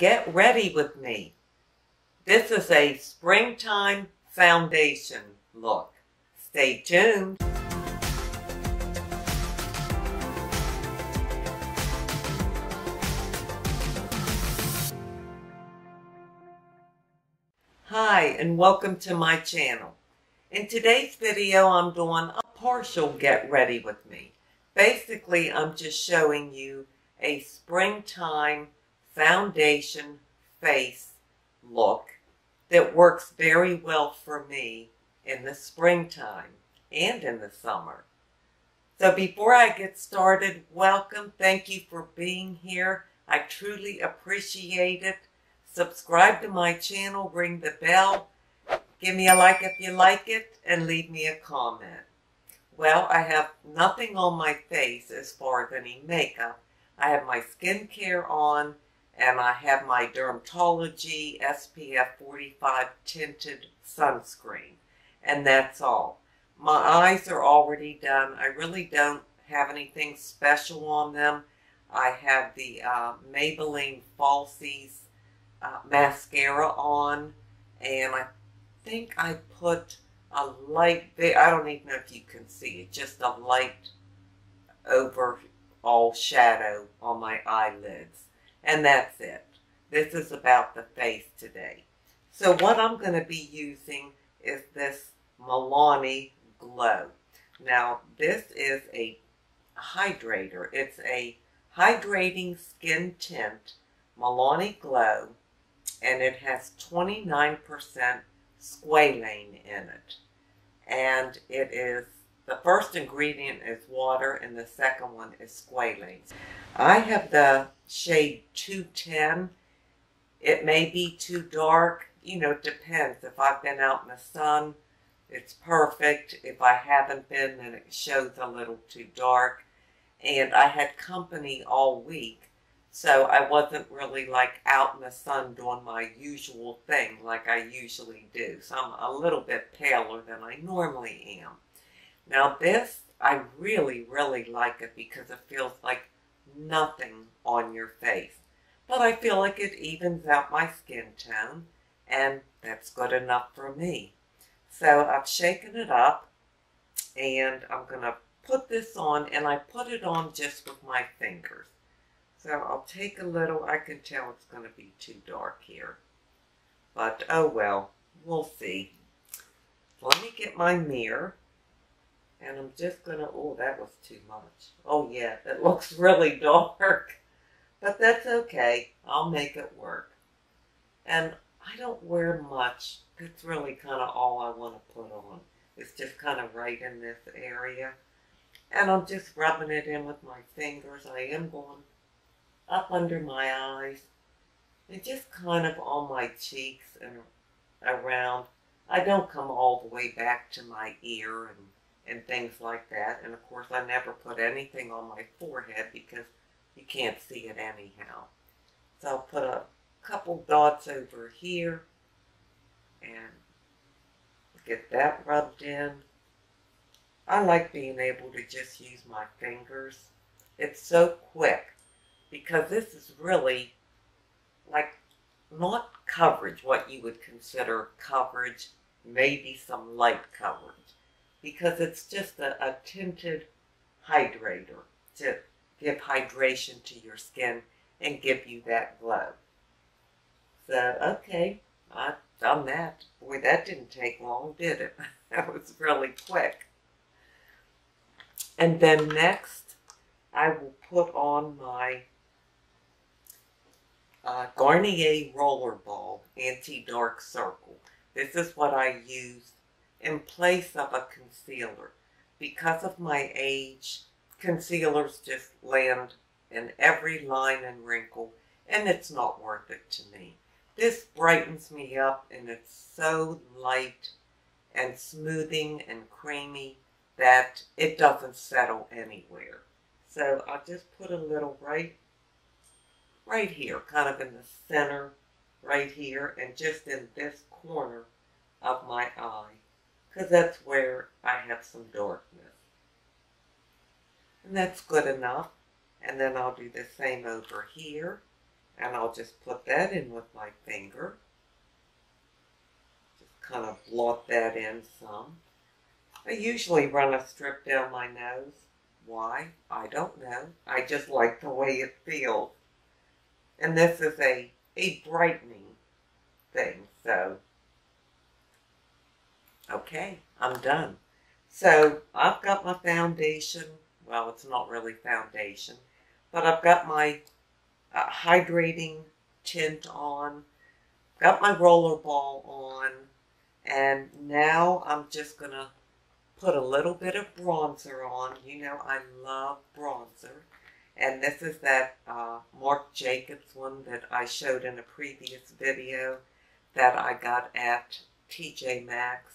get ready with me. This is a springtime foundation look. Stay tuned. Hi and welcome to my channel. In today's video I'm doing a partial get ready with me. Basically I'm just showing you a springtime foundation face look that works very well for me in the springtime and in the summer. So before I get started, welcome. Thank you for being here. I truly appreciate it. Subscribe to my channel, ring the bell, give me a like if you like it, and leave me a comment. Well, I have nothing on my face as far as any makeup. I have my skincare on, and I have my Dermatology SPF 45 tinted sunscreen. And that's all. My eyes are already done. I really don't have anything special on them. I have the uh, Maybelline Falsies uh, mascara on. And I think I put a light, I don't even know if you can see it, just a light overall shadow on my eyelids. And that's it. This is about the face today. So what I'm going to be using is this Milani Glow. Now, this is a hydrator. It's a hydrating skin tint, Milani Glow, and it has 29% squalane in it. And it is, the first ingredient is water and the second one is squalane. I have the shade 210. It may be too dark. You know, it depends. If I've been out in the sun, it's perfect. If I haven't been, then it shows a little too dark. And I had company all week. So I wasn't really like out in the sun doing my usual thing like I usually do. So I'm a little bit paler than I normally am. Now this, I really, really like it because it feels like nothing on your face. But I feel like it evens out my skin tone and that's good enough for me. So I've shaken it up and I'm going to put this on and I put it on just with my fingers. So I'll take a little, I can tell it's going to be too dark here. But oh well, we'll see. Let me get my mirror. And I'm just going to, oh that was too much. Oh yeah, it looks really dark. But that's okay. I'll make it work. And I don't wear much. That's really kind of all I want to put on. It's just kind of right in this area. And I'm just rubbing it in with my fingers. I am going up under my eyes, and just kind of on my cheeks and around. I don't come all the way back to my ear and, and things like that. And of course, I never put anything on my forehead because you can't see it anyhow. So I'll put a couple dots over here and get that rubbed in. I like being able to just use my fingers. It's so quick because this is really like not coverage, what you would consider coverage, maybe some light coverage, because it's just a, a tinted hydrator to give hydration to your skin and give you that glow. So, okay, I've done that. Boy, that didn't take long, did it? that was really quick. And then next, I will put on my uh, Garnier Rollerball Anti-Dark Circle. This is what I use in place of a concealer. Because of my age, concealers just land in every line and wrinkle, and it's not worth it to me. This brightens me up, and it's so light and smoothing and creamy that it doesn't settle anywhere. So I'll just put a little right right here, kind of in the center, right here, and just in this corner of my eye, because that's where I have some darkness. And that's good enough. And then I'll do the same over here, And I'll just put that in with my finger. Just kind of blot that in some. I usually run a strip down my nose. Why? I don't know. I just like the way it feels. And this is a, a brightening thing, so. Okay, I'm done. So I've got my foundation. Well, it's not really foundation, but I've got my uh, hydrating tint on, got my rollerball on, and now I'm just going to put a little bit of bronzer on. You know, I love bronzer. And this is that uh, Marc Jacobs one that I showed in a previous video that I got at TJ Maxx.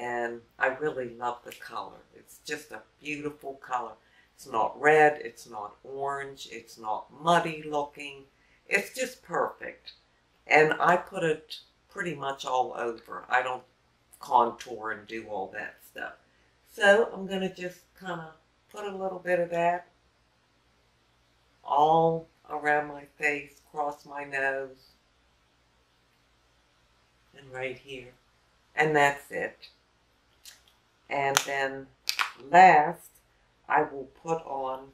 And I really love the color. It's just a beautiful color. It's not red, it's not orange, it's not muddy looking. It's just perfect. And I put it pretty much all over. I don't contour and do all that stuff. So I'm going to just kind of put a little bit of that all around my face, across my nose, and right here. And that's it. And then last, I will put on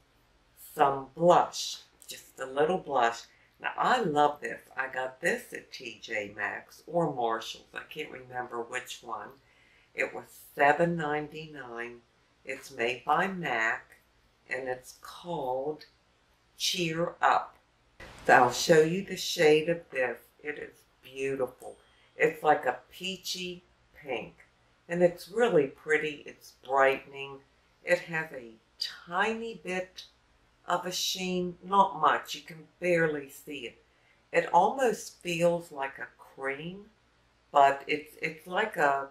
some blush, just a little blush. Now, I love this. I got this at TJ Maxx or Marshalls. I can't remember which one. It was $7.99. It's made by MAC, and it's called Cheer Up. So I'll show you the shade of this. It is beautiful. It's like a peachy pink, and it's really pretty. It's brightening. It has a tiny bit of a sheen, not much. You can barely see it. It almost feels like a cream, but it's it's like a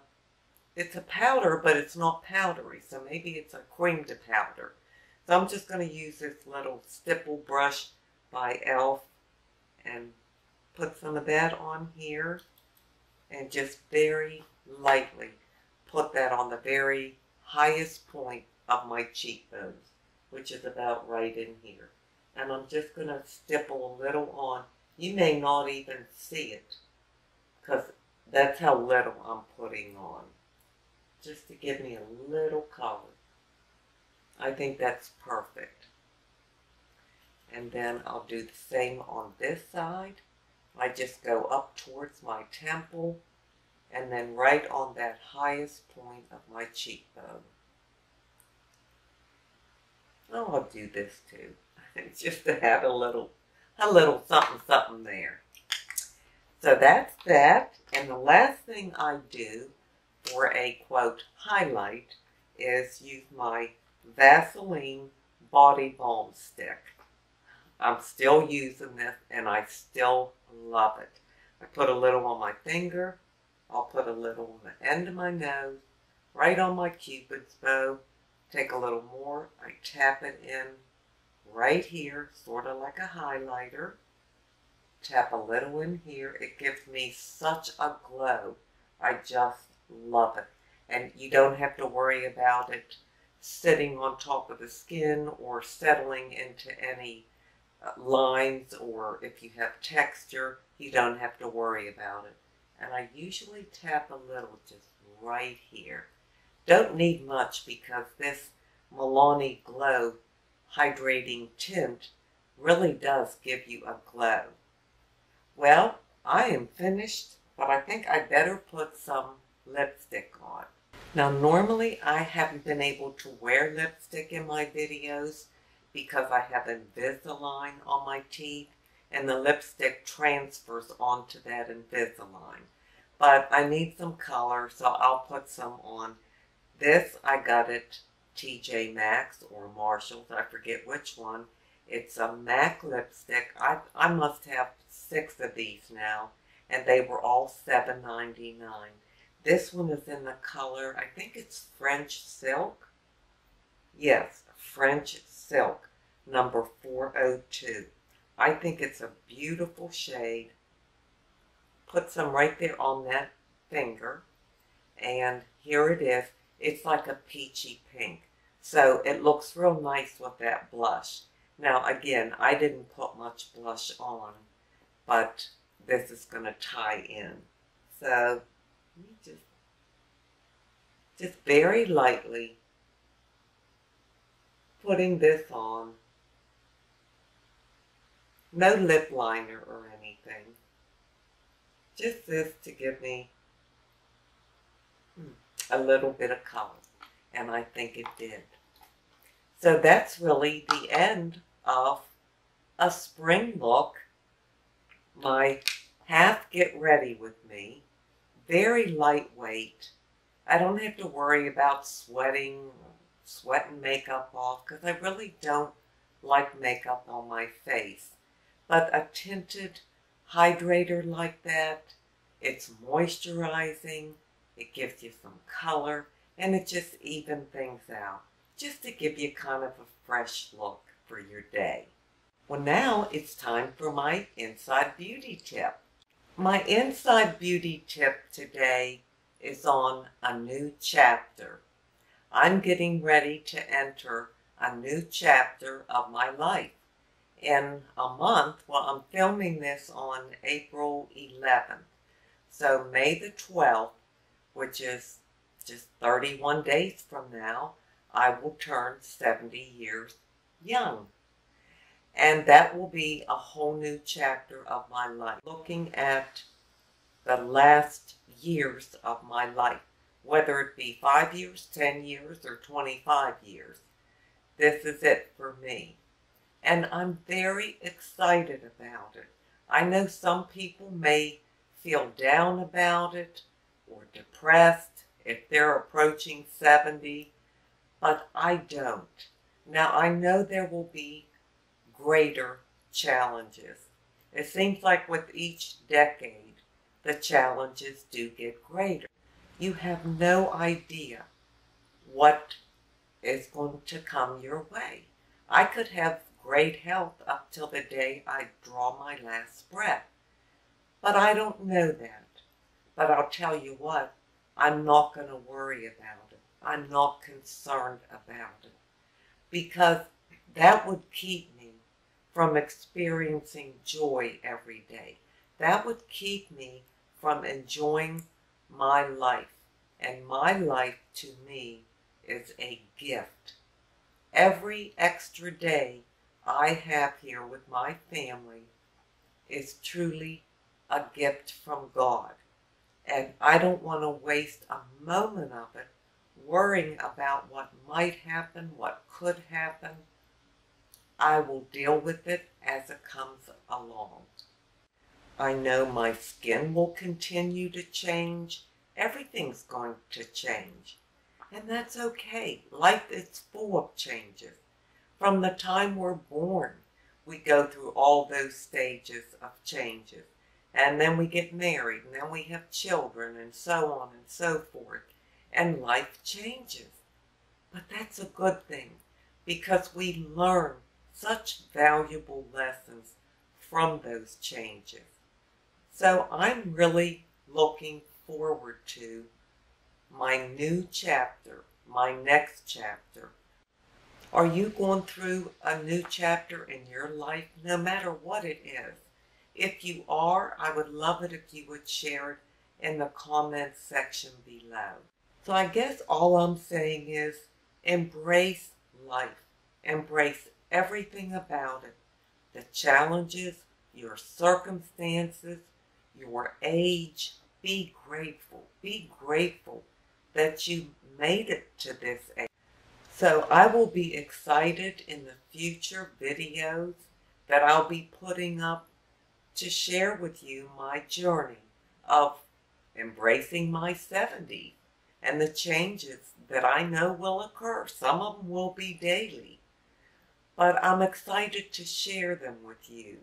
it's a powder, but it's not powdery, so maybe it's a cream to powder. So I'm just going to use this little stipple brush by e.l.f. and put some of that on here and just very lightly put that on the very highest point of my cheekbones, which is about right in here. And I'm just going to stipple a little on. You may not even see it because that's how little I'm putting on just to give me a little color. I think that's perfect. And then I'll do the same on this side. I just go up towards my temple and then right on that highest point of my cheekbone. Oh, I'll do this too. just to have a little, a little something, something there. So that's that. And the last thing I do for a quote highlight is use my Vaseline body balm stick. I'm still using this and I still love it. I put a little on my finger. I'll put a little on the end of my nose, right on my cupid's bow. Take a little more. I tap it in right here, sort of like a highlighter. Tap a little in here. It gives me such a glow. I just love it. And you don't have to worry about it sitting on top of the skin or settling into any uh, lines or if you have texture, you don't have to worry about it. And I usually tap a little just right here. Don't need much because this Milani Glow hydrating tint really does give you a glow. Well, I am finished, but I think I better put some lipstick on. Now normally I haven't been able to wear lipstick in my videos because I have Invisalign on my teeth and the lipstick transfers onto that Invisalign. But I need some color so I'll put some on. This I got at TJ Maxx or Marshalls, I forget which one. It's a MAC lipstick. I, I must have six of these now and they were all $7.99. This one is in the color, I think it's French Silk. Yes, French Silk, number 402. I think it's a beautiful shade. Put some right there on that finger. And here it is. It's like a peachy pink. So it looks real nice with that blush. Now, again, I didn't put much blush on but this is going to tie in. So just, just very lightly putting this on. No lip liner or anything. Just this to give me hmm, a little bit of color. And I think it did. So that's really the end of a spring look. My half get ready with me. Very lightweight. I don't have to worry about sweating, sweating makeup off because I really don't like makeup on my face. But a tinted hydrator like that, it's moisturizing, it gives you some color, and it just even things out. Just to give you kind of a fresh look for your day. Well, now it's time for my Inside Beauty tip. My Inside Beauty tip today is on a new chapter. I'm getting ready to enter a new chapter of my life. In a month, well, I'm filming this on April 11th. So May the 12th, which is just 31 days from now, I will turn 70 years young. And that will be a whole new chapter of my life. Looking at the last years of my life, whether it be five years, 10 years, or 25 years. This is it for me. And I'm very excited about it. I know some people may feel down about it or depressed if they're approaching 70, but I don't. Now, I know there will be greater challenges. It seems like with each decade, the challenges do get greater. You have no idea what is going to come your way. I could have great health up till the day I draw my last breath. But I don't know that. But I'll tell you what, I'm not going to worry about it. I'm not concerned about it. Because that would keep me from experiencing joy every day. That would keep me from enjoying my life. And my life to me is a gift. Every extra day I have here with my family is truly a gift from God. And I don't want to waste a moment of it worrying about what might happen, what could happen. I will deal with it as it comes along. I know my skin will continue to change. Everything's going to change. And that's okay. Life is full of changes. From the time we're born, we go through all those stages of changes. And then we get married, and then we have children, and so on and so forth and life changes. But that's a good thing because we learn such valuable lessons from those changes. So I'm really looking forward to my new chapter, my next chapter. Are you going through a new chapter in your life, no matter what it is? If you are, I would love it if you would share it in the comments section below. So I guess all I'm saying is embrace life. Embrace everything about it. The challenges, your circumstances, your age. Be grateful. Be grateful that you made it to this age. So I will be excited in the future videos that I'll be putting up to share with you my journey of embracing my 70s and the changes that I know will occur. Some of them will be daily, but I'm excited to share them with you.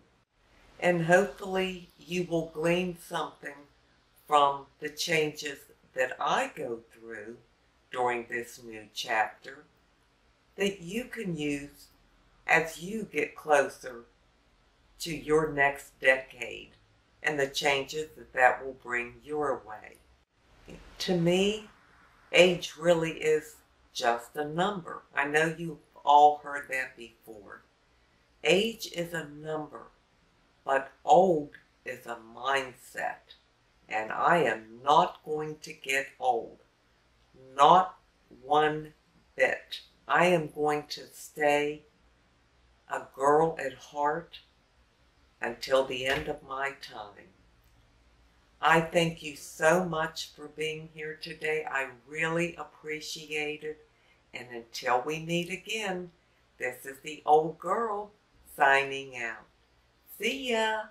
And hopefully you will glean something from the changes that I go through during this new chapter that you can use as you get closer to your next decade and the changes that that will bring your way. To me, age really is just a number. I know you've all heard that before. Age is a number, but old is a mindset. And I am not going to get old. Not one bit. I am going to stay a girl at heart until the end of my time. I thank you so much for being here today. I really appreciate it. And until we meet again, this is the old girl signing out. See ya!